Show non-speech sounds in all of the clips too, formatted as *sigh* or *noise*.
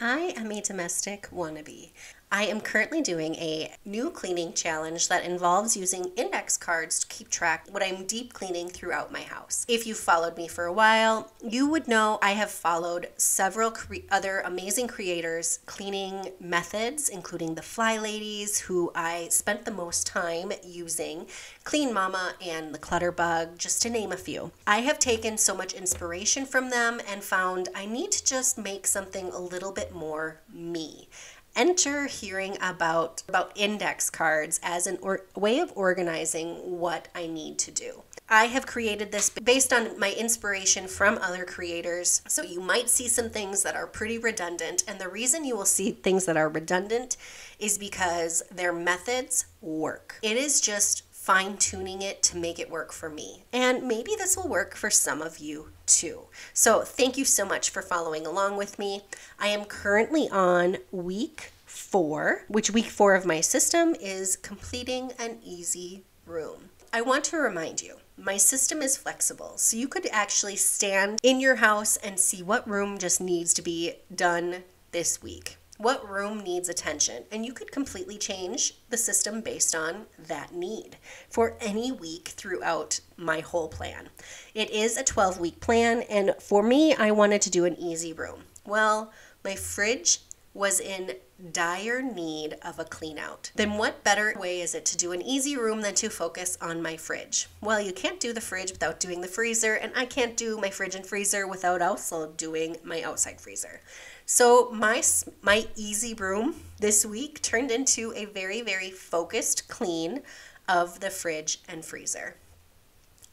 I am a domestic wannabe. I am currently doing a new cleaning challenge that involves using index cards to keep track what I'm deep cleaning throughout my house. If you've followed me for a while, you would know I have followed several other amazing creators cleaning methods, including the Fly Ladies, who I spent the most time using, Clean Mama, and the Clutterbug, just to name a few. I have taken so much inspiration from them and found I need to just make something a little bit more me enter hearing about about index cards as an or, way of organizing what I need to do. I have created this based on my inspiration from other creators. So you might see some things that are pretty redundant. And the reason you will see things that are redundant is because their methods work. It is just fine tuning it to make it work for me. And maybe this will work for some of you too. So, thank you so much for following along with me. I am currently on week four, which week four of my system is completing an easy room. I want to remind you my system is flexible, so you could actually stand in your house and see what room just needs to be done this week. What room needs attention? And you could completely change the system based on that need for any week throughout my whole plan. It is a 12 week plan, and for me, I wanted to do an easy room. Well, my fridge was in dire need of a clean out. Then what better way is it to do an easy room than to focus on my fridge? Well, you can't do the fridge without doing the freezer, and I can't do my fridge and freezer without also doing my outside freezer. So my my easy room this week turned into a very very focused clean of the fridge and freezer.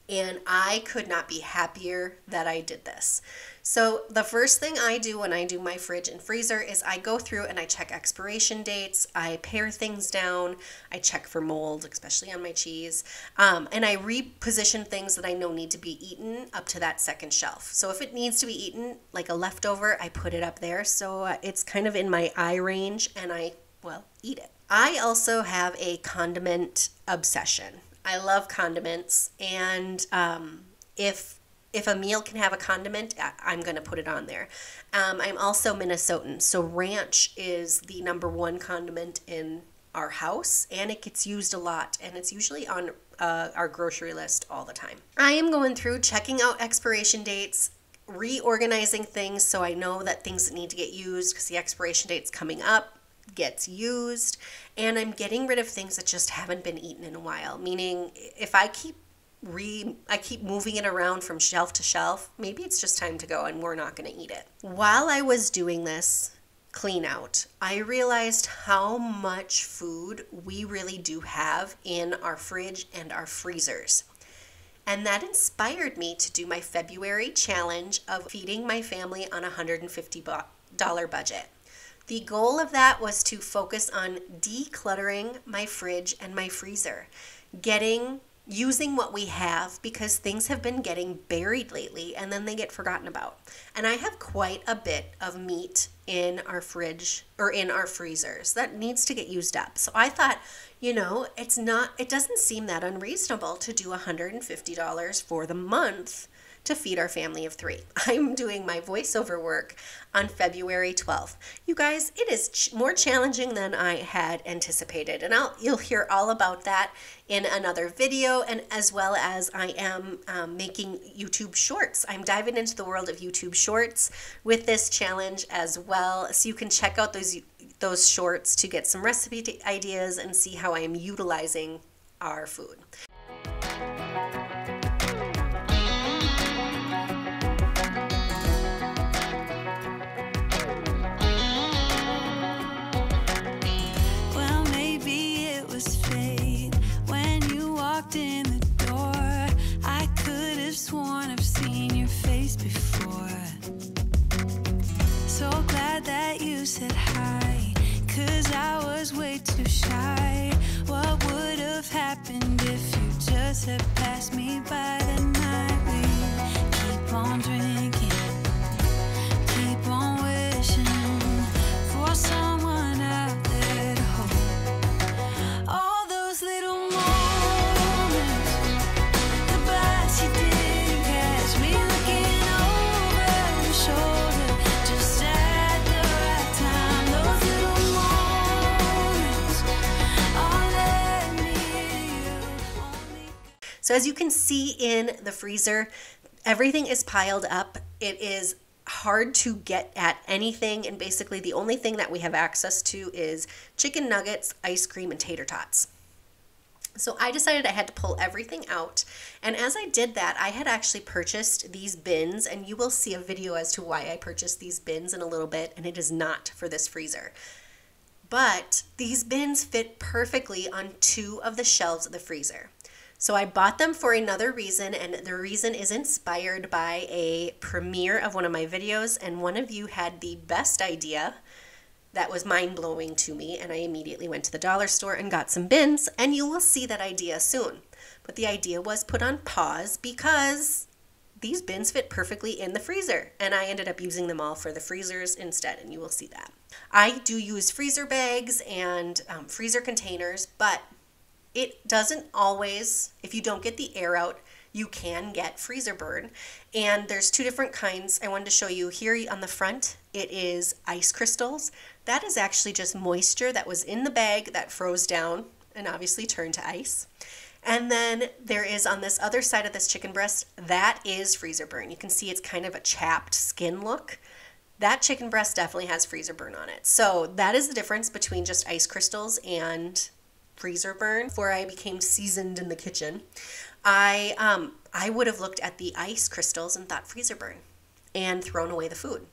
And I could not be happier that I did this. So, the first thing I do when I do my fridge and freezer is I go through and I check expiration dates, I pare things down, I check for mold, especially on my cheese, um, and I reposition things that I know need to be eaten up to that second shelf. So, if it needs to be eaten like a leftover, I put it up there so uh, it's kind of in my eye range and I, well, eat it. I also have a condiment obsession. I love condiments, and um, if if a meal can have a condiment, I'm going to put it on there. Um, I'm also Minnesotan, so ranch is the number one condiment in our house, and it gets used a lot, and it's usually on uh, our grocery list all the time. I am going through checking out expiration dates, reorganizing things so I know that things that need to get used because the expiration date's coming up gets used and I'm getting rid of things that just haven't been eaten in a while meaning if I keep re I keep moving it around from shelf to shelf, maybe it's just time to go and we're not going to eat it. While I was doing this clean out, I realized how much food we really do have in our fridge and our freezers. And that inspired me to do my February challenge of feeding my family on a $150 budget. The goal of that was to focus on decluttering my fridge and my freezer, getting using what we have because things have been getting buried lately and then they get forgotten about. And I have quite a bit of meat in our fridge or in our freezers that needs to get used up. So I thought, you know, it's not it doesn't seem that unreasonable to do $150 for the month to feed our family of three. *laughs* I'm doing my voiceover work on February 12th. You guys, it is ch- more challenging than I had anticipated, and I'll you'll hear all about that in another video, and as well as I am um, making YouTube Shorts. I'm diving into the world of YouTube Shorts with this challenge as well, so you can check out those those shorts to get some recipe ideas and see how I am utilizing our food. happened if you just had passed me by? So as you can see in the freezer, everything is piled up. It is hard to get at anything and basically the only thing that we have access to is chicken nuggets, ice cream and tater tots. So I decided I had to pull everything out. And as I did that, I had actually purchased these bins, and you will see a video as to why I purchased these bins in a little bit, and it is not for this freezer. But these bins fit perfectly on two of the shelves of the freezer. So I bought them for another reason, and the reason is inspired by a premiere of one of my videos, and one of you had the best idea that was mind blowing to me, and I immediately went to the dollar store and got some bins, and you will see that idea soon. But the idea was put on pause because these bins fit perfectly in the freezer, and I ended up using them all for the freezers instead, and you will see that. I do use freezer bags and um, freezer containers, but it doesn't always, if you don't get the air out, you can get freezer burn. And there's two different kinds. I wanted to show you here on the front, it is ice crystals. That is actually just moisture that was in the bag that froze down and obviously turned to ice. And then there is on this other side of this chicken breast, that is freezer burn. You can see it's kind of a chapped skin look. That chicken breast definitely has freezer burn on it. So that is the difference between just ice crystals and freezer burn. Before I became seasoned in the kitchen, I um, I would have looked at the ice crystals and thought freezer burn and thrown away the food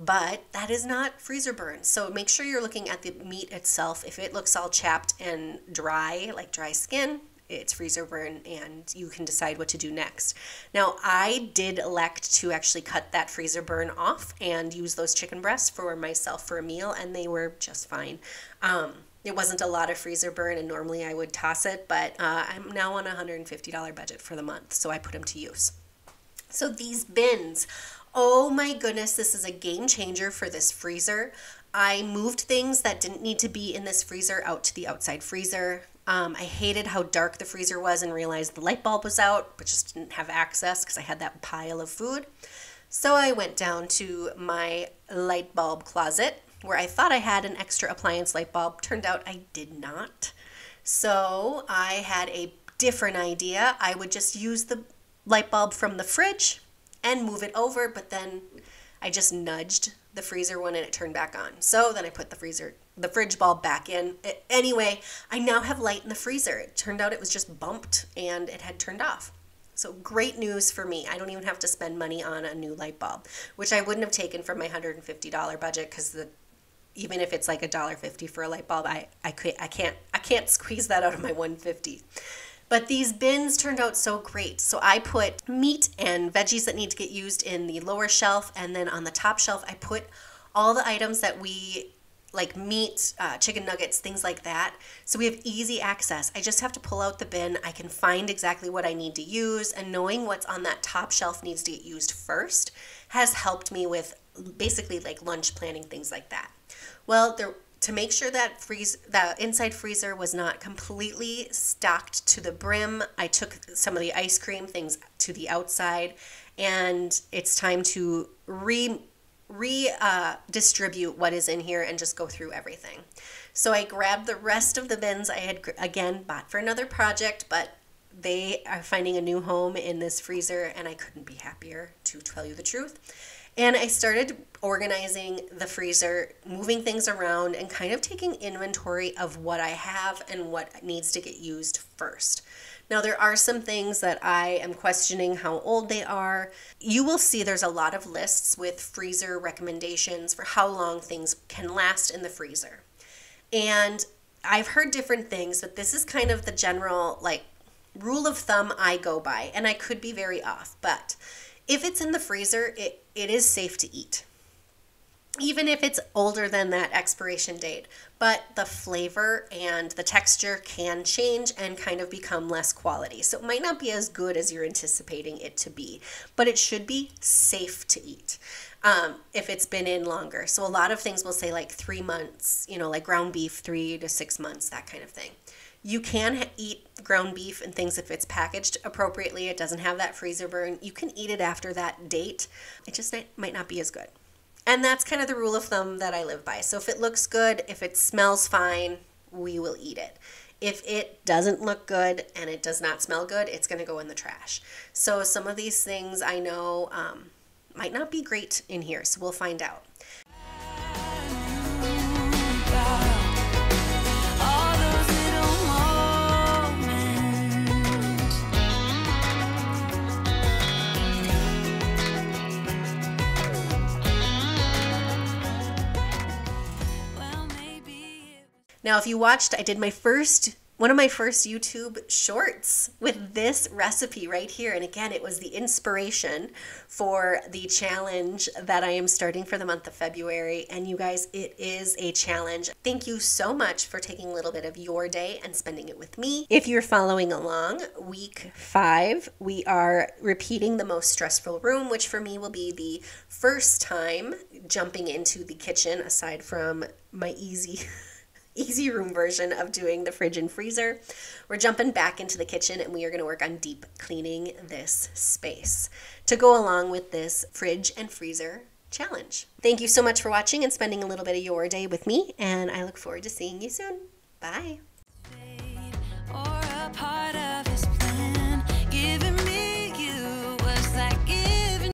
but that is not freezer burn. So make sure you're looking at the meat itself. If it looks all chapped and dry, like dry skin, it's freezer burn and you can decide what to do next. Now, I did elect to actually cut that freezer burn off and use those chicken breasts for myself for a meal, and they were just fine. Um, it wasn't a lot of freezer burn, and normally I would toss it, but uh, I'm now on a $150 budget for the month, so I put them to use. So these bins Oh my goodness, this is a game changer for this freezer. I moved things that didn't need to be in this freezer out to the outside freezer. Um, I hated how dark the freezer was and realized the light bulb was out, but just didn't have access because I had that pile of food. So I went down to my light bulb closet where I thought I had an extra appliance light bulb. Turned out I did not. So I had a different idea. I would just use the light bulb from the fridge and move it over, but then I just nudged the freezer one and it turned back on. So then I put the freezer, the fridge bulb back in. It, anyway, I now have light in the freezer. It turned out it was just bumped and it had turned off. So great news for me. I don't even have to spend money on a new light bulb, which I wouldn't have taken from my $150 budget because the even if it's like a dollar fifty for a light bulb, I, I, I can't I can't squeeze that out of my 150. But these bins turned out so great. So I put meat and veggies that need to get used in the lower shelf, and then on the top shelf, I put all the items that we like meat, uh, chicken nuggets, things like that. So we have easy access. I just have to pull out the bin. I can find exactly what I need to use, and knowing what's on that top shelf needs to get used first has helped me with basically like lunch planning, things like that. Well, there to make sure that freeze that inside freezer was not completely stocked to the brim i took some of the ice cream things to the outside and it's time to re re uh, distribute what is in here and just go through everything so i grabbed the rest of the bins i had again bought for another project but they are finding a new home in this freezer and i couldn't be happier to tell you the truth and I started organizing the freezer, moving things around, and kind of taking inventory of what I have and what needs to get used first. Now, there are some things that I am questioning how old they are. You will see there's a lot of lists with freezer recommendations for how long things can last in the freezer. And I've heard different things, but this is kind of the general, like, rule of thumb I go by. And I could be very off, but if it's in the freezer, it, it is safe to eat. Even if it's older than that expiration date, but the flavor and the texture can change and kind of become less quality. So it might not be as good as you're anticipating it to be, but it should be safe to eat um, if it's been in longer. So a lot of things will say like three months, you know, like ground beef, three to six months, that kind of thing. You can eat ground beef and things if it's packaged appropriately. It doesn't have that freezer burn. You can eat it after that date. It just might not be as good. And that's kind of the rule of thumb that I live by. So if it looks good, if it smells fine, we will eat it. If it doesn't look good and it does not smell good, it's going to go in the trash. So some of these things I know um, might not be great in here, so we'll find out. Now, if you watched, I did my first one of my first YouTube shorts with this recipe right here. And again, it was the inspiration for the challenge that I am starting for the month of February. And you guys, it is a challenge. Thank you so much for taking a little bit of your day and spending it with me. If you're following along, week five, we are repeating the most stressful room, which for me will be the first time jumping into the kitchen aside from my easy. *laughs* easy room version of doing the fridge and freezer. We're jumping back into the kitchen and we are going to work on deep cleaning this space to go along with this fridge and freezer challenge. Thank you so much for watching and spending a little bit of your day with me, and I look forward to seeing you soon. Bye.